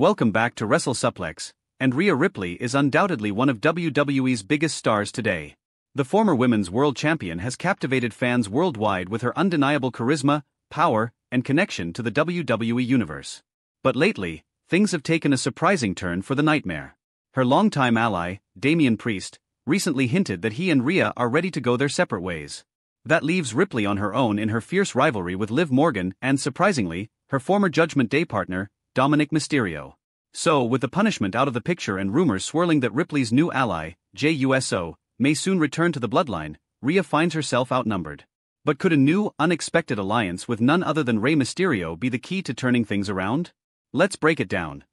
Welcome back to Wrestle Suplex, and Rhea Ripley is undoubtedly one of WWE's biggest stars today. The former women's world champion has captivated fans worldwide with her undeniable charisma, power, and connection to the WWE universe. But lately, things have taken a surprising turn for the Nightmare. Her longtime ally, Damian Priest, recently hinted that he and Rhea are ready to go their separate ways. That leaves Ripley on her own in her fierce rivalry with Liv Morgan and, surprisingly, her former Judgment Day partner, Dominik Mysterio. So, with the Punisher out of the picture and rumors swirling that Ripley's new ally, Jey Uso, may soon return to the bloodline, Rhea finds herself outnumbered. But could a new, unexpected alliance with none other than Rey Mysterio be the key to turning things around? Let's break it down.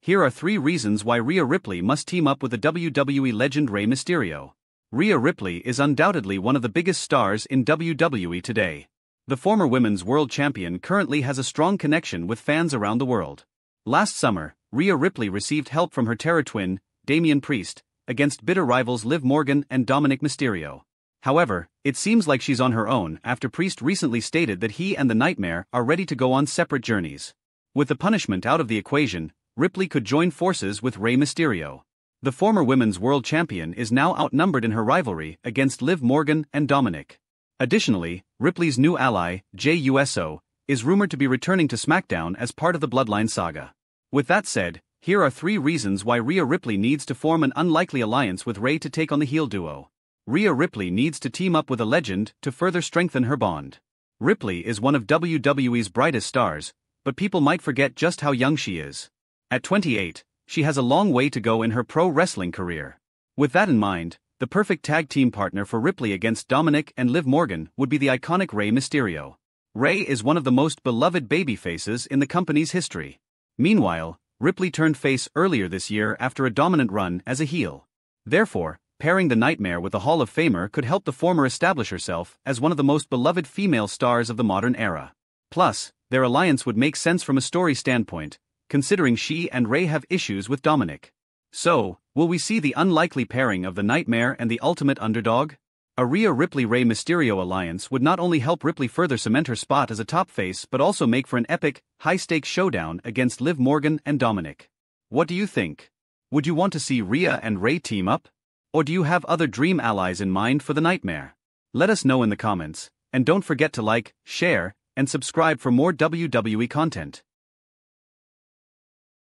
Here are three reasons why Rhea Ripley must team up with the WWE legend Rey Mysterio. Rhea Ripley is undoubtedly one of the biggest stars in WWE today. The former women's world champion currently has a strong connection with fans around the world. Last summer, Rhea Ripley received help from her Terror twin, Damian Priest, against bitter rivals Liv Morgan and Dominik Mysterio. However, it seems like she's on her own after Priest recently stated that he and the Nightmare are ready to go on separate journeys. With the Punisher out of the equation, Ripley could join forces with Rey Mysterio. The former women's world champion is now outnumbered in her rivalry against Liv Morgan and Dominik. Additionally, Ripley's new ally, Jey Uso, is rumored to be returning to SmackDown as part of the Bloodline saga. With that said, here are three reasons why Rhea Ripley needs to form an unlikely alliance with Rey to take on the heel duo. Rhea Ripley needs to team up with a legend to further strengthen her bond. Ripley is one of WWE's brightest stars, but people might forget just how young she is. At 28, she has a long way to go in her pro wrestling career. With that in mind, the perfect tag team partner for Ripley against Dominik and Liv Morgan would be the iconic Rey Mysterio. Rey is one of the most beloved babyfaces in the company's history. Meanwhile, Ripley turned face earlier this year after a dominant run as a heel. Therefore, pairing the Nightmare with the Hall of Famer could help the former establish herself as one of the most beloved female stars of the modern era. Plus, their alliance would make sense from a story standpoint, considering she and Rey have issues with Dominik. So, will we see the unlikely pairing of the Nightmare and the ultimate underdog? A Rhea Ripley Rey Mysterio alliance would not only help Ripley further cement her spot as a top face but also make for an epic, high stakes showdown against Liv Morgan and Dominik. What do you think? Would you want to see Rhea and Rey team up? Or do you have other dream allies in mind for the Nightmare? Let us know in the comments, and don't forget to like, share, and subscribe for more WWE content.